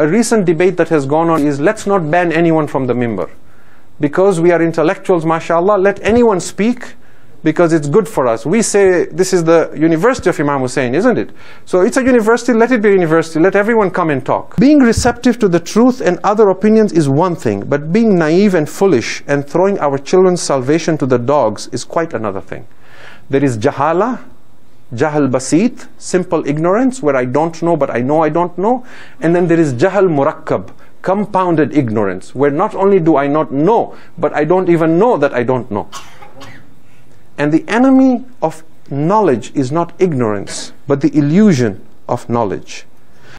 a recent debate that has gone on is let's not ban anyone from the mimbar. Because we are intellectuals, mashallah, let anyone speak because it's good for us. We say this is the university of Imam Hussein, isn't it? So it's a university, let it be a university, let everyone come and talk. Being receptive to the truth and other opinions is one thing, but being naive and foolish and throwing our children's salvation to the dogs is quite another thing. There is jahala, jahal basit, simple ignorance, where I don't know but I know I don't know. And then there is jahal murakkab, compounded ignorance, where not only do I not know, but I don't even know that I don't know. And the enemy of knowledge is not ignorance, but the illusion of knowledge.